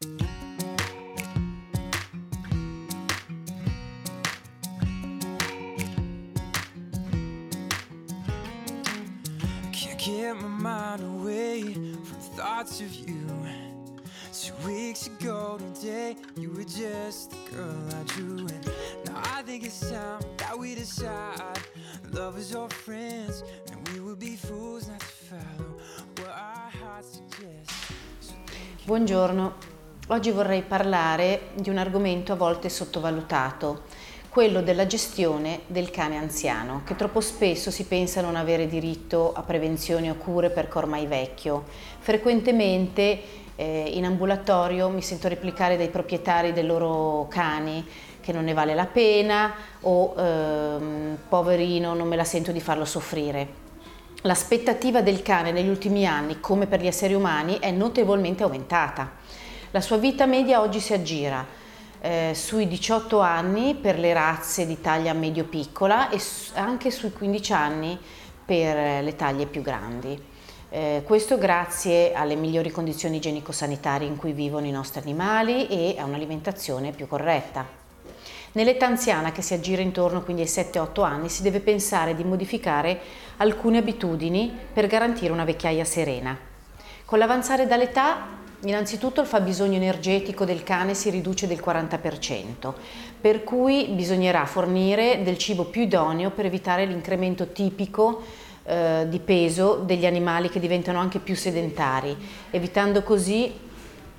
Can't get my mind away from thoughts of you. Two weeks ago today, you were just the girl I drew. And now I think it's time that we decide. Lovers or friends, and we would be fools not to follow what our hearts suggest. Buongiorno, oggi vorrei parlare di un argomento a volte sottovalutato, quello della gestione del cane anziano, che troppo spesso si pensa non avere diritto a prevenzioni o cure perché ormai vecchio. Frequentemente eh, in ambulatorio mi sento replicare dai proprietari dei loro cani che non ne vale la pena o ehm, poverino non me la sento di farlo soffrire. L'aspettativa del cane negli ultimi anni, come per gli esseri umani, è notevolmente aumentata. La sua vita media oggi si aggira eh, sui 18 anni per le razze di taglia medio-piccola e anche sui 15 anni per eh, le taglie più grandi. Eh, questo grazie alle migliori condizioni igienico-sanitarie in cui vivono i nostri animali e a un'alimentazione più corretta. Nell'età anziana che si aggira intorno quindi ai 7-8 anni si deve pensare di modificare alcune abitudini per garantire una vecchiaia serena. Con l'avanzare dall'età, innanzitutto il fabbisogno energetico del cane si riduce del 40%, per cui bisognerà fornire del cibo più idoneo per evitare l'incremento tipico eh, di peso degli animali che diventano anche più sedentari, evitando così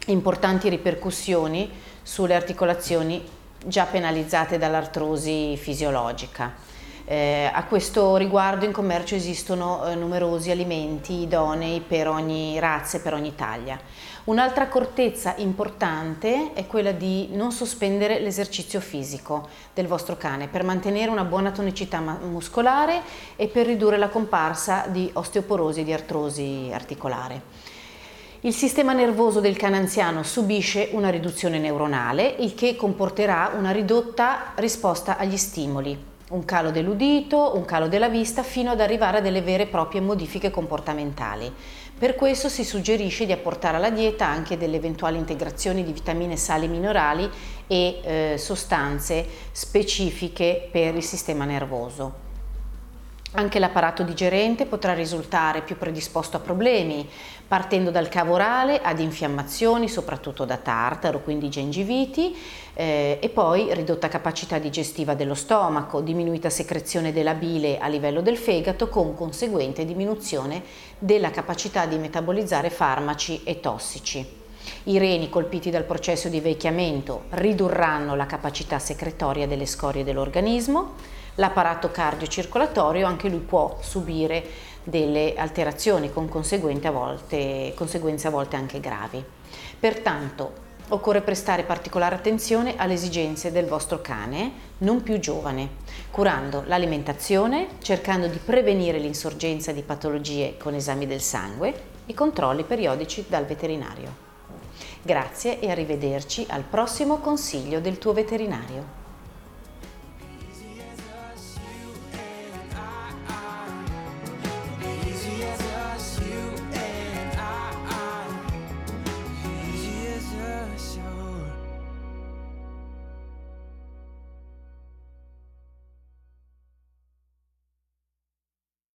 importanti ripercussioni sulle articolazioni già penalizzate dall'artrosi fisiologica. Eh, a questo riguardo in commercio esistono eh, numerosi alimenti idonei per ogni razza e per ogni taglia. Un'altra accortezza importante è quella di non sospendere l'esercizio fisico del vostro cane per mantenere una buona tonicità muscolare e per ridurre la comparsa di osteoporosi e di artrosi articolare. Il sistema nervoso del cane anziano subisce una riduzione neuronale, il che comporterà una ridotta risposta agli stimoli, un calo dell'udito, un calo della vista, fino ad arrivare a delle vere e proprie modifiche comportamentali. Per questo si suggerisce di apportare alla dieta anche delle eventuali integrazioni di vitamine, sali minerali e eh, sostanze specifiche per il sistema nervoso. Anche l'apparato digerente potrà risultare più predisposto a problemi, partendo dal cavo orale ad infiammazioni, soprattutto da tartaro, quindi gengiviti, eh, e poi ridotta capacità digestiva dello stomaco, diminuita secrezione della bile a livello del fegato, con conseguente diminuzione della capacità di metabolizzare farmaci e tossici. I reni colpiti dal processo di vecchiamento ridurranno la capacità secretoria delle scorie dell'organismo, l'apparato cardiocircolatorio anche lui può subire delle alterazioni con a volte, conseguenze a volte anche gravi. Pertanto occorre prestare particolare attenzione alle esigenze del vostro cane non più giovane, curando l'alimentazione, cercando di prevenire l'insorgenza di patologie con esami del sangue e controlli periodici dal veterinario. Grazie e arrivederci al prossimo consiglio del tuo veterinario.